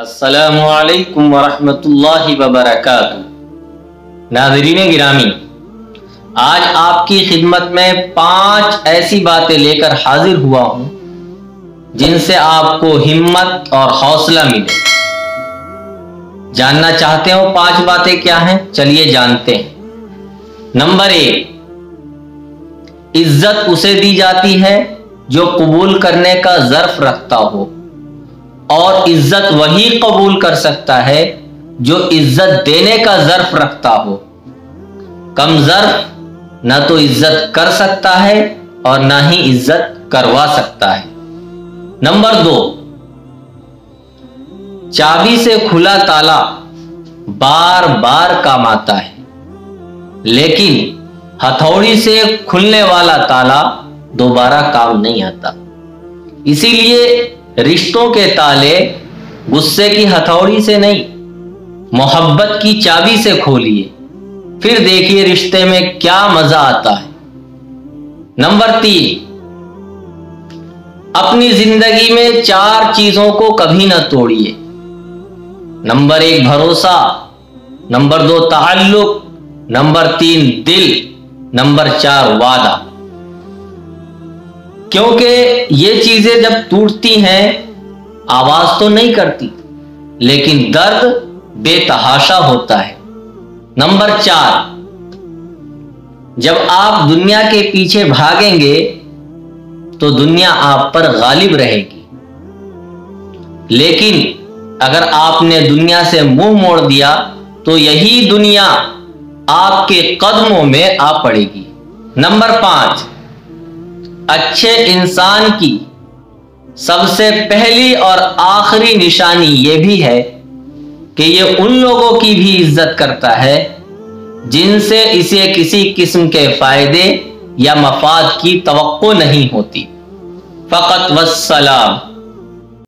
असलकम वरहमतुल्लाहि नाजरीन गिरामी, आज आपकी खिदमत में पाँच ऐसी बातें लेकर हाजिर हुआ हूँ, जिनसे आपको हिम्मत और हौसला मिले। जानना चाहते हो पाँच बातें क्या हैं? चलिए जानते हैं। नंबर एक, इज़्ज़त उसे दी जाती है जो कबूल करने का जर्फ रखता हो। और इज़्ज़त वही कबूल कर सकता है जो इज़्ज़त देने का जर्फ रखता हो। कम जर्फ ना तो इज़्ज़त कर सकता है और ना ही इज़्ज़त करवा सकता है। नंबर दो, चाबी से खुला ताला बार बार काम आता है, लेकिन हथौड़ी से खुलने वाला ताला दोबारा काम नहीं आता। इसीलिए रिश्तों के ताले गुस्से की हथौड़ी से नहीं, मोहब्बत की चाबी से खोलिए। फिर देखिए रिश्ते में क्या मज़ा आता है। नंबर तीन, अपनी ज़िंदगी में चार चीज़ों को कभी ना तोड़िए। नंबर एक, भरोसा। नंबर दो, ताल्लुक। नंबर तीन, दिल। नंबर चार, वादा। क्योंकि ये चीज़ें जब टूटती हैं, आवाज़ तो नहीं करती, लेकिन दर्द बेतहाशा होता है। नंबर चार, जब आप दुनिया के पीछे भागेंगे तो दुनिया आप पर गालिब रहेगी। लेकिन अगर आपने दुनिया से मुँह मोड़ दिया तो यही दुनिया आपके कदमों में आ पड़ेगी। नंबर पाँच अच्छे इंसान की सबसे पहली और आखिरी निशानी यह भी है कि यह उन लोगों की भी इज़्ज़त करता है जिनसे इसे किसी किस्म के फ़ायदे या मफाद की तो नहीं होती। फ़कत वसलाम